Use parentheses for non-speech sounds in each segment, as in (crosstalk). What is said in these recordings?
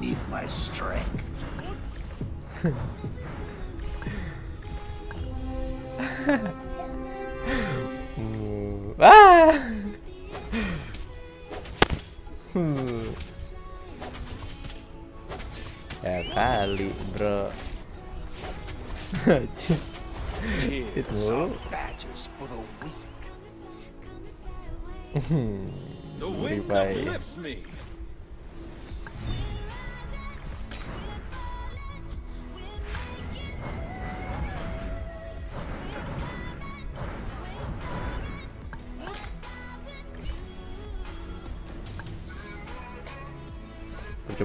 beneath my strength. Hmm. (laughs) Ah. Hmm. (laughs) Ya kali, bro. (laughs) Cit. Cit Tears mulu. are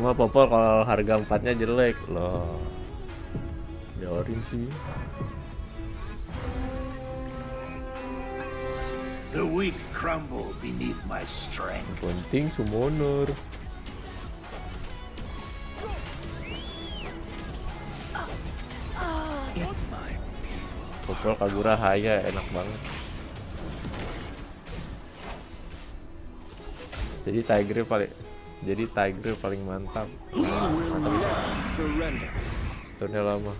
Cuma popol kalau harga empatnya jelek loh. Biarin sih. The weak crumble beneath my strength. Penting summoner. Popol Kagura Haya enak banget. Jadi Tiger paling jadi Tiger paling mantap. Stone lama.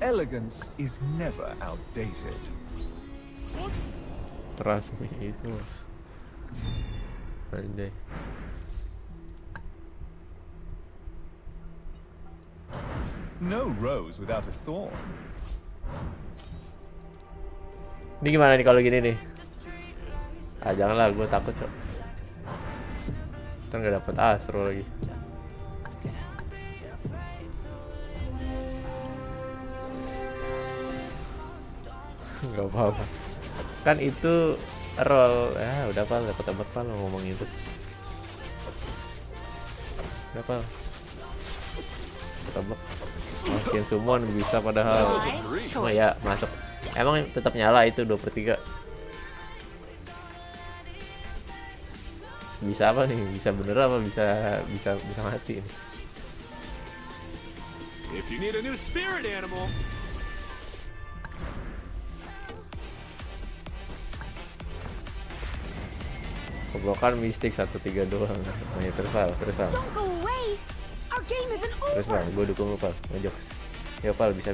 Elegance is never outdated. Transmi itu. Anjay. No rose without a thorn. Ini gimana nih kalau gini nih? Ah janganlah, gue takut cok. Ntar nggak dapet astro lagi. (laughs) Gak apa-apa. Kan itu roll. Ya udah pal, dapat dapat pal ngomong itu. Udah pal. Tebak. Makin summon bisa padahal. Cuma ya masuk. Emang tetap nyala itu 2 per 3 Bisa apa nih? Bisa bener apa bisa bisa bisa mati nih? If you need a new spirit animal, Keblokan mistik 1 3 doang. Nah, ya, terus pal, terus isn't Terus pal, gue dukung lu pal, ngejokes. Ya pal, bisa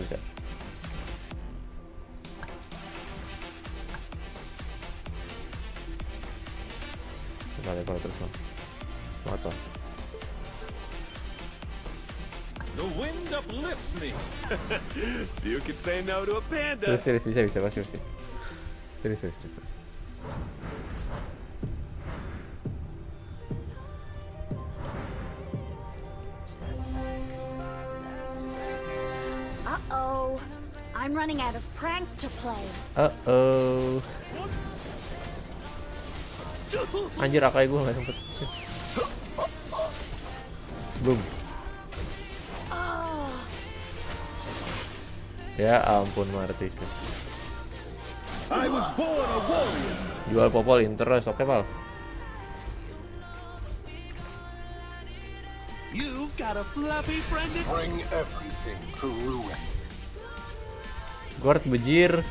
bisa. Pal, ya, pal, terus pal. Semangat pal. the wind uplifts me. (laughs) you could say no to a panda. Serius, serius, bisa, bisa, pasti, pasti. Serius, serius, serius. serius. Uh-oh. I'm running out of pranks to play. Uh-oh. Anjir, akai gue gak sempet. Boom. Ya ampun Martis. Jual popol terus, oke pal. You've got a fluffy friend. in- bring everything to ruin. Gord bejir.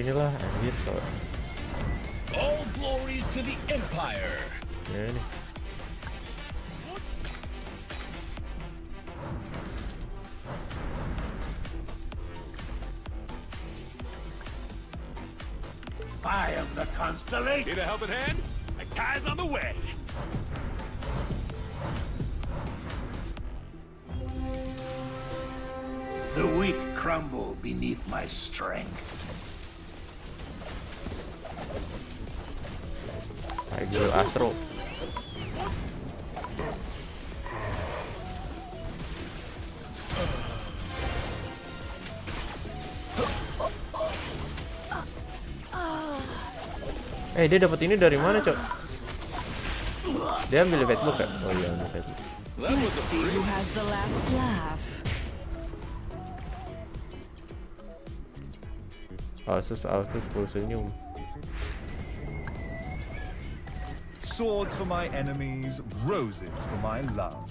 Gak usah lah inilah anjir so. All glories to the Empire. Ya ini. I am the constellation. Need a helping hand? A guy's on the way. The weak crumble beneath my strength. Agil Astro Eh dia dapat ini dari mana cok? Dia ambil bad book ya? Oh iya ambil bad book. Asus full senyum. Swords for my enemies, roses for my love.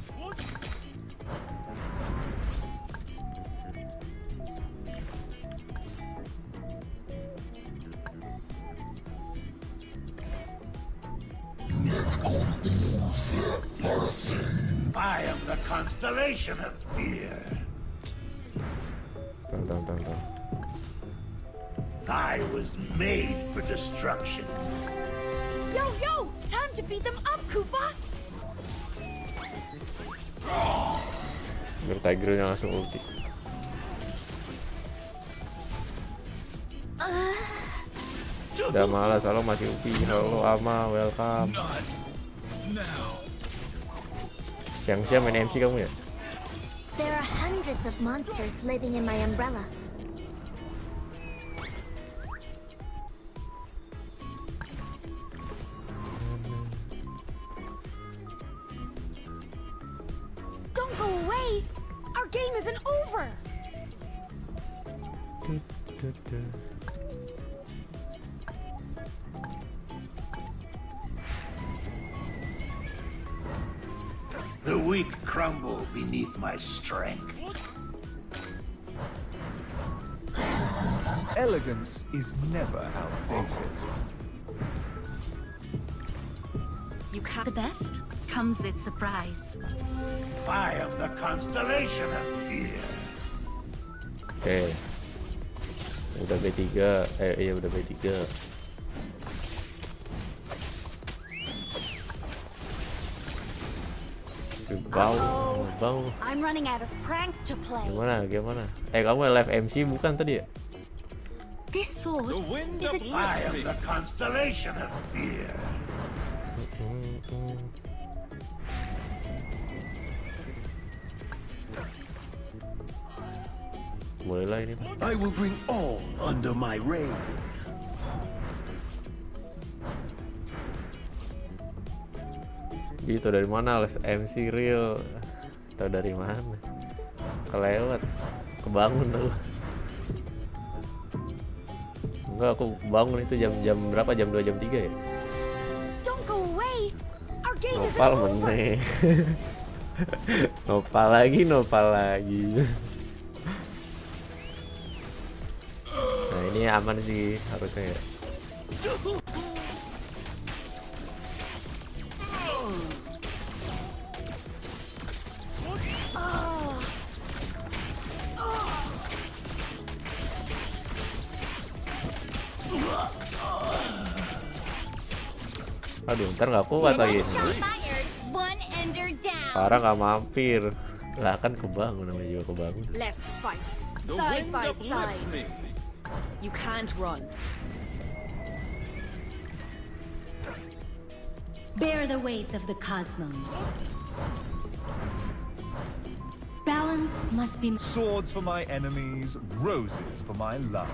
I am the constellation of fear. Tang tang tang tang. I was made for destruction. Yo, yo! Time to beat them up, Koopa! Biar Tigernya langsung ulti. Uh. Udah malas, halo masih ulti. Halo Ama, welcome. Siang-siang main MC kamu ya? There are hundreds of monsters living in my umbrella. The weak crumble beneath my strength. Elegance is never outdated. You ca- the best comes with surprise. I am the constellation of fear. Oke. Udah B3. Eh iya udah B3. Bau, bau. I'm running out of pranks to play. Gimana? Gimana? Eh kamu live MC bukan tadi ya? This sword is I am the constellation of fear. Boleh lah ini. I will bring all under my reign. Gitu dari mana les MC real? Tahu dari mana? Kelewat. Kebangun aku. Enggak, aku bangun itu jam-jam berapa? Jam 2 jam 3 ya? Nopal meneh. (laughs) nopal lagi, nopal lagi. Ini aman sih harusnya ya. Aduh, ntar nggak kuat lagi. Parah nggak mampir. Lah kan kebangun namanya juga kebangun. Let's fight. Side by side. Me. You can't run. Bear the weight of the cosmos. Balance must be Swords for my enemies, roses for my love.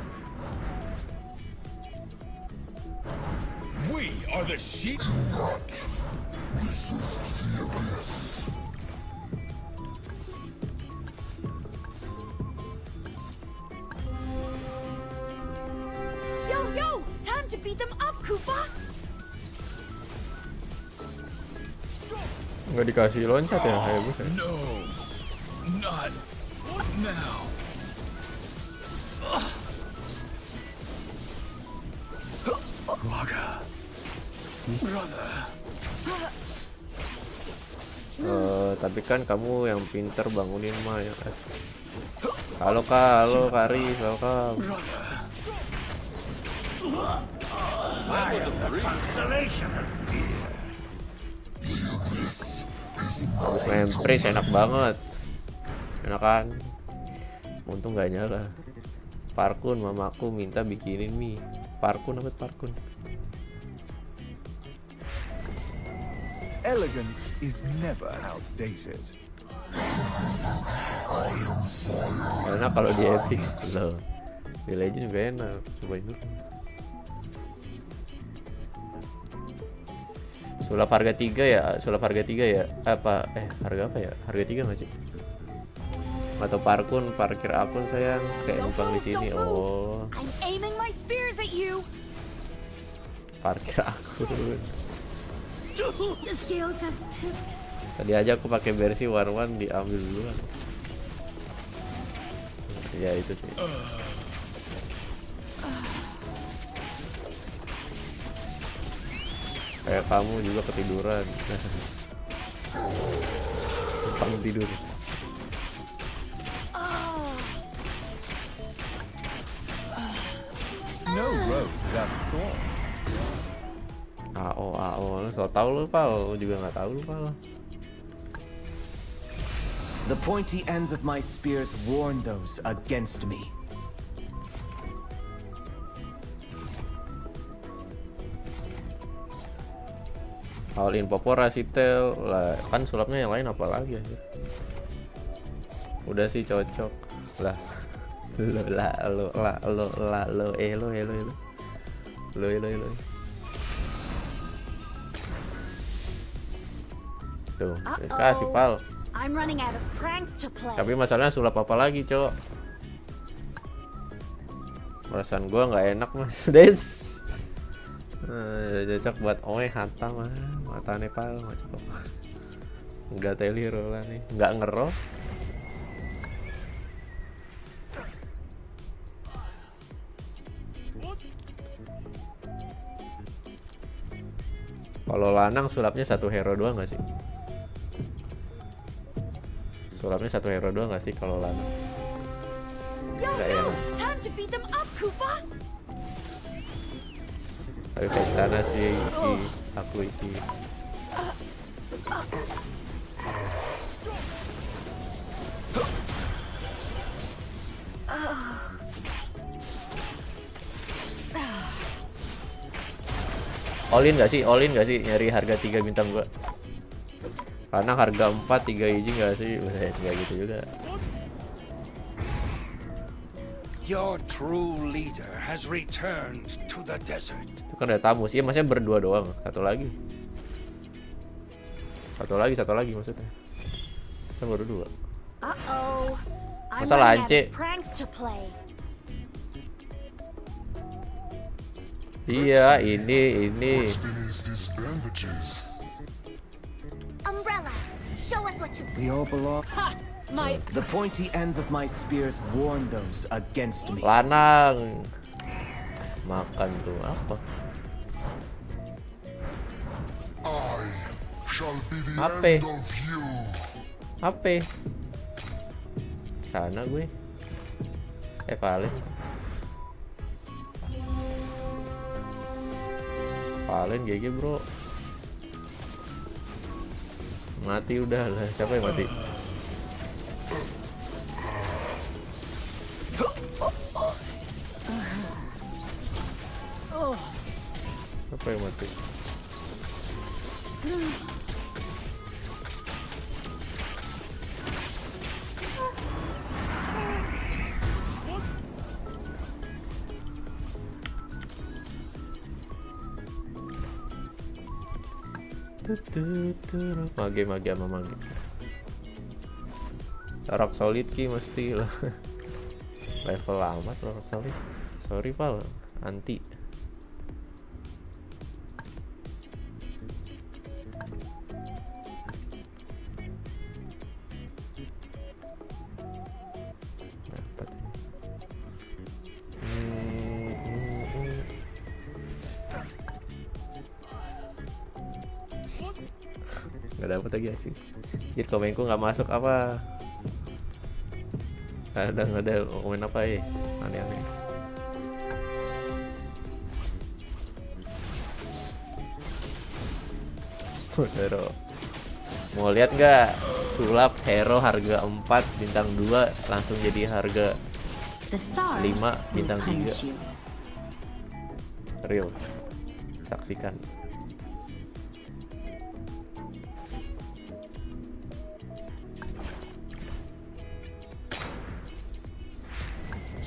We are the sheep. Nggak dikasih loncat ya, kayak gue. No. Not now. Raga. Brother. Eh, tapi kan kamu yang pinter bangunin mah ya kan. Halo kak, halo. I am the Habis main Prince enak banget. Enak kan? Untung nggak nyala. Parkun, mamaku minta bikinin mie. Parkun apa Parkun? Elegance is never outdated. Enak kalau di Epic loh. Di Legend enak, cobain dulu. Sulap harga 3 ya, sulap harga 3 ya. Apa eh harga apa ya? Harga 3 nggak sih? atau parkun parkir akun sayang. Kayak numpang di sini. Oh. Parkir akun. Tadi aja aku pakai versi one diambil duluan. Ya itu sih kayak kamu juga ketiduran. Numpang tidur. No road thorn. AO AO lu so tau lu pal. Lu juga nggak tahu lu pal. The pointy ends of my spears warn those against me. All in popora sitel lah kan sulapnya yang lain apa lagi anjir? Udah sih cocok. Lah (laughs) lo lah lo lah lo lah lo eh lo eh lo eh, lo lo eh, lo eh, lo tuh kasih pal. Tapi masalahnya sulap apa lagi cok? Perasaan gua nggak enak mas. (laughs) Des. Eh, cocok buat oe hantam mah mata Nepal cocok nggak teli lah nih. Nggak ngero. Kalau lanang sulapnya satu hero doang nggak sih? Sulapnya satu hero doang nggak sih kalau lanang? Nggak Koopa. tapi kayak sana sih iki All in gak sih? All in gak sih nyari harga 3 bintang gua? Karena harga 4 3 hiji gak sih? Udah enggak gitu juga. Your true leader has returned to the desert. Itu kan ada tamu sih, maksudnya berdua doang. Satu lagi. Satu lagi, satu lagi maksudnya. Kan baru dua. Uh-oh. I'm Masa running out lance? of pranks to play. Iya, ini ini. Umbrella, show us what you We all belong. My The pointy ends of my spears warn those against me. Lanang. Makan tuh apa? Apa? Apa? Sana gue. Eh, Valen. Valen GG, Bro. Mati udah lah. Siapa yang mati? Siapa yang mati? Mage mage sama mage. Rock solid ki mesti lah. (laughs) Level amat rock solid. Sorry pal, anti. Nggak dapet lagi sih jadi komenku nggak masuk apa? Kadang ada komen apa ya aneh-aneh. Hero. Mau lihat nggak? Sulap hero harga 4 bintang 2 langsung jadi harga the stars 5 will bintang 3 punish you. real. Saksikan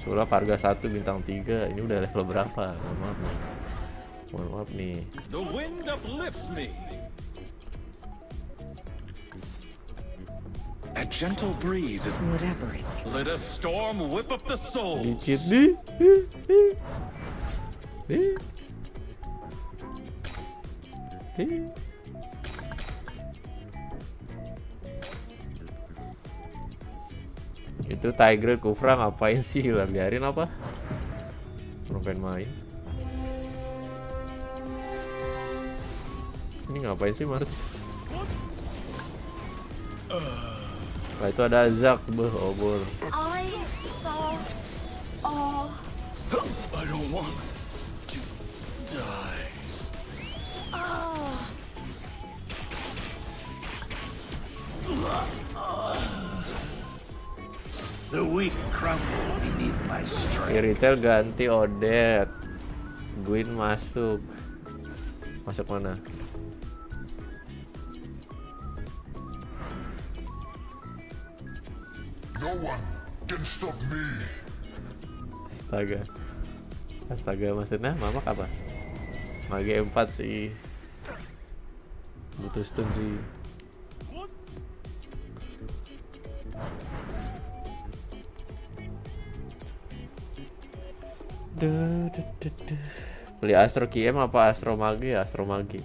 sulap harga 1 bintang 3 ini udah level berapa mohon maaf nih. mohon maaf nih The wind uplifts me. A gentle breeze is Whatever it Let a storm whip up the souls. Dikit nih. Ih, ih. Itu Tiger Kufra ngapain sih lah biarin apa? Pengen main. Ini ngapain sih Martis? Nah itu ada Zak, beh, obor. I saw all. I don't want Iritel ganti Odet. Gwyn masuk. Masuk mana? No one can stop me. Astaga. Astaga maksudnya mamak apa? Mage 4 sih. Butuh stun sih. Beli Astro KM apa Astro Mage? Astro Mage.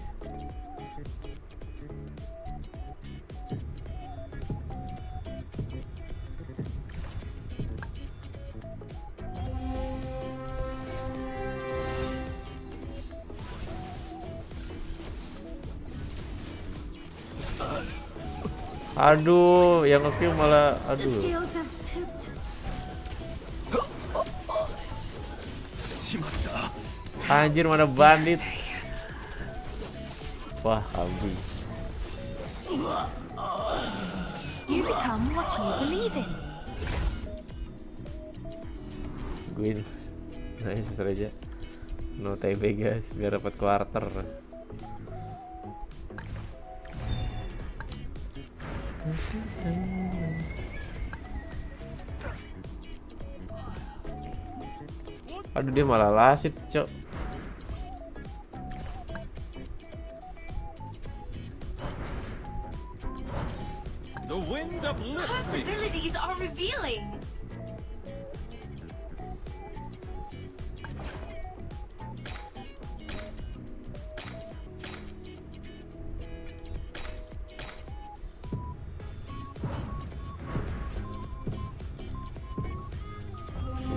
Aduh, yang nge malah aduh. Anjir mana bandit? Wah, kambing. You become what you believe in. Gwyn. Nice aja. No TB guys, biar dapat quarter. Aduh dia malah lasit, cok. The wind uplifts me. Possibilities are revealing.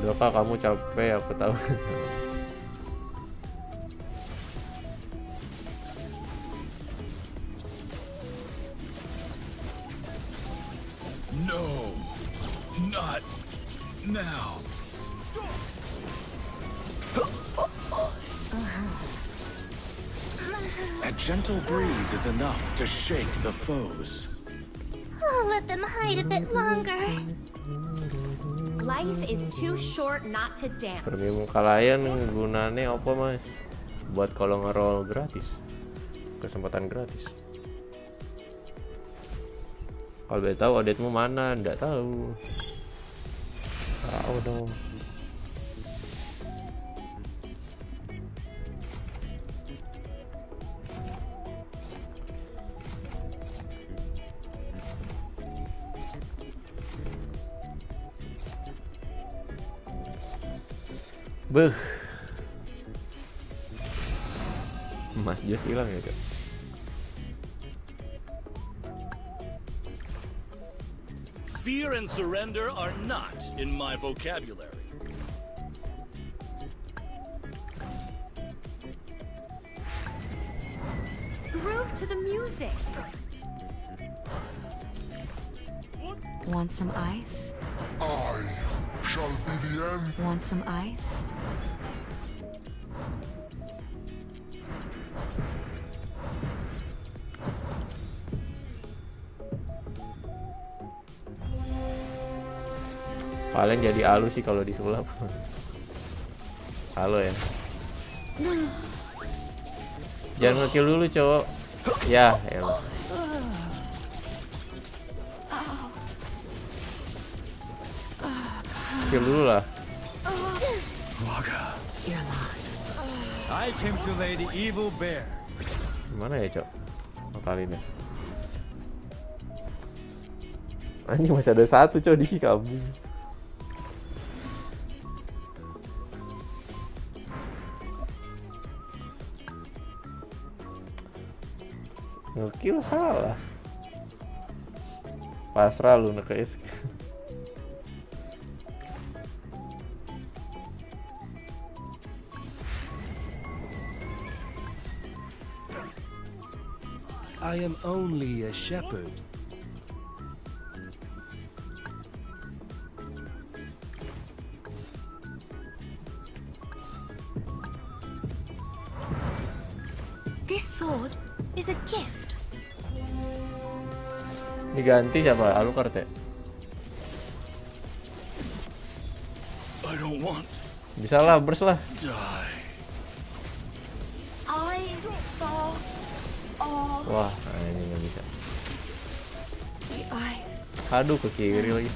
Udah kak kamu capek, aku tahu. Breeze is enough to shake the foes. I'll let them hide a bit longer. Life is too short not to dance. Premium kalian gunanya apa mas? Buat kalau ngeroll gratis, kesempatan gratis. Kalau boleh tahu auditmu mana? Nggak tahu. Tahu dong. Beuh. Mas Jos hilang ya, Cok. Fear and surrender are not in my vocabulary. Groove to the music. Want some ice? I shall be the end. Want some ice? Valen jadi alu sih kalau disulap. Halo ya. Jangan ngekill dulu, cowok. Ya, elah. Skill dulu lah. I came to lay the evil bear. Mana ya, Cok? Oh, kali ini. Anjing masih ada satu coy di salah. Pasrah lu. I am only a shepherd. diganti siapa? Alucard ya? Bisa lah, burst lah. Wah, nah, ini gak bisa. Aduh, ke kiri lagi.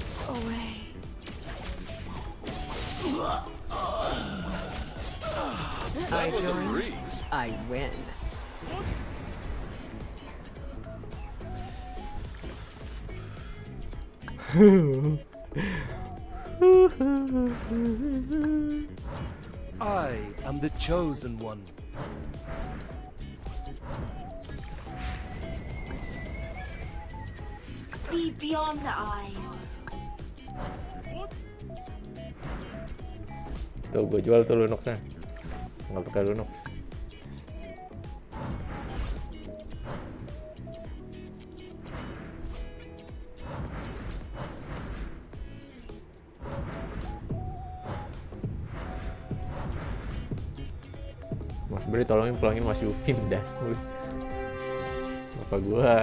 I win. I am the chosen one. See beyond the eyes. Tuh, gue jual tuh Lunoxnya. Nggak pakai Lunox. Mas Bri tolongin pulangin Mas Yufin das (laughs) lu. Apa gua?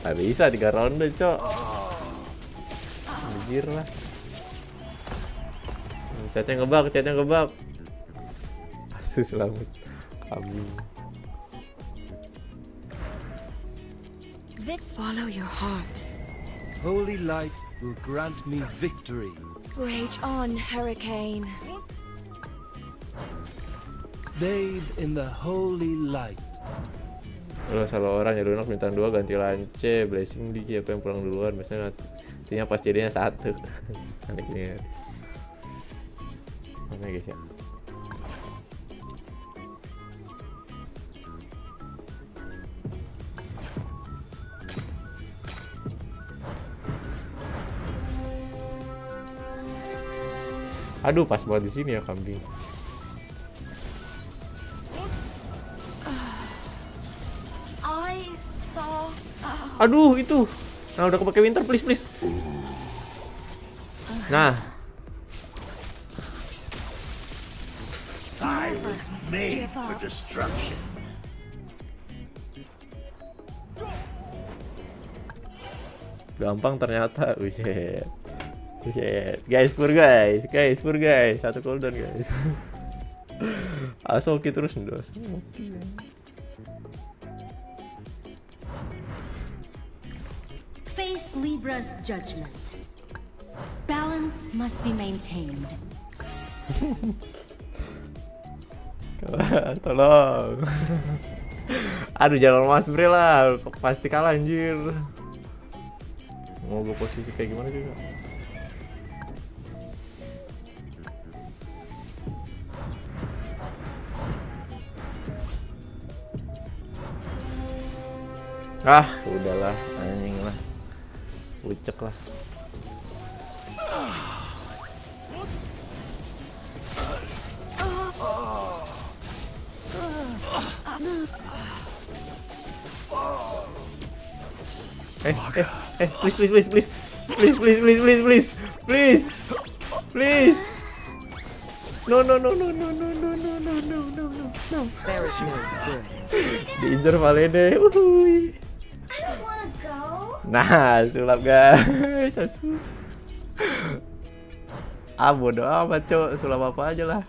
Gak bisa tiga ronde cok. Anjir lah. Chatnya ngebak, chatnya ngebak Asus selamat Kambing Vic Follow your heart. Holy light will grant me victory. rage on, hurricane. Bathe in the holy light. Kalau salah orang ya Lunox minta dua ganti lance Blessing di siapa yang pulang duluan Biasanya nantinya pas jadinya satu (laughs) Aneh banget Mana guys ya Aduh pas banget di sini ya kambing. Aduh itu. Nah udah kepake winter please please. Nah I was made for destruction. gampang ternyata. Buset. Buset. Guys pur guys, guys pur guys. Satu cooldown guys. (laughs) Asoki terus ndos. Face Libra's judgment. Balance must be maintained. (laughs) Tolong. (laughs) Aduh jangan mas Bre lah, pasti kalah anjir. Mau gue posisi kayak gimana juga. Ah, udahlah, anjing lah. Ucek lah. Eh, eh, eh, please, please, please, please, please, please, please, please, please, please, please. No, no, no, no, no, no, no, no, no, no, no, no. Diinjar Valene. Uhuy. Nah, sulap guys. Ah, bodo amat, cok. Sulap apa aja lah.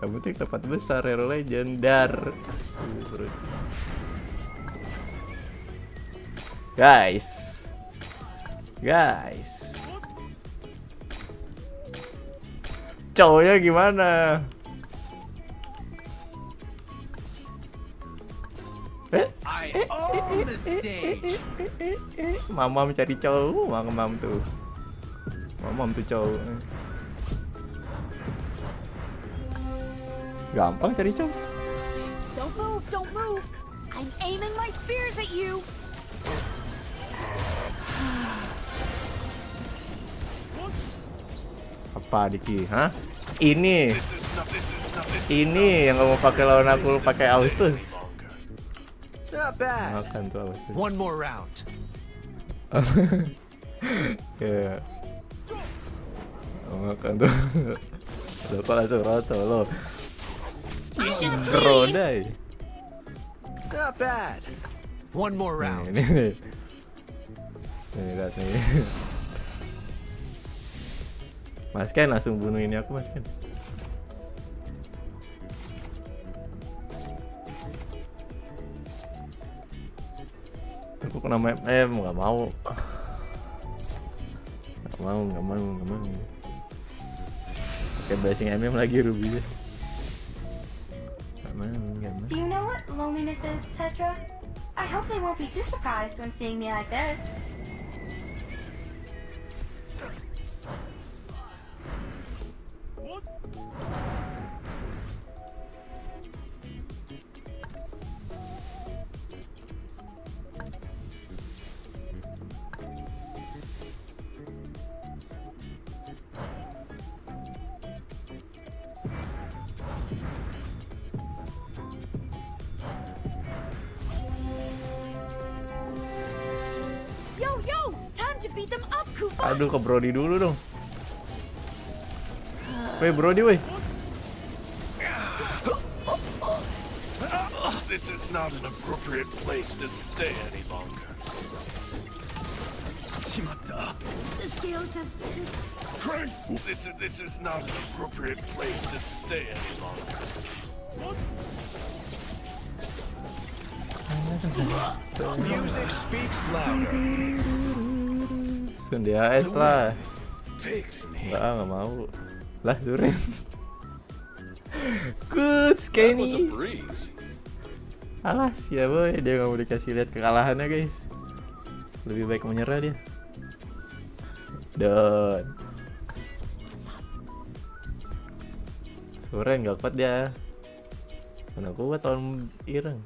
Yang penting dapat besar hero legendar. Guys. Guys. Cowoknya gimana? Mamam cari cowok, mamam tuh. Mamam tuh cowok. Gampang cari cowok. Don't move, don't move. I'm aiming my spears at you. Apa Diki? Hah? Ini. Ini yang kamu pakai lawan aku pakai Austus. Not bad. Makan tuh Austus. One more round. (laughs) ya. Oh, makan tuh. Lo kok langsung roto lo. Rodai. Not bad. One more Nih, round. ini nih. Nih, lihat nih. (laughs) Mas Ken langsung bunuh ini aku Mas Ken. Aku kena map eh nggak mau. Nggak mau, nggak mau, nggak mau. Pakai blessing MM lagi Ruby. Nggak mau, nggak mau. Do you know what loneliness is, Tetra? I hope they won't be too surprised when seeing me like this. Aduh ke Brody dulu dong. Weh Brody weh. This is not an appropriate place to stay any longer. Shimata. The scales have tipped. Crank! This is, this is not an appropriate place to stay any longer. Music speaks louder. Sun di AS lah. Enggak, enggak mau. Lah, Surin. (laughs) Good, breeze. Alas ya boy, dia nggak mau dikasih lihat kekalahannya guys. Lebih baik menyerah dia. Dan Suren nggak kuat dia. Mana kuat tahun ireng.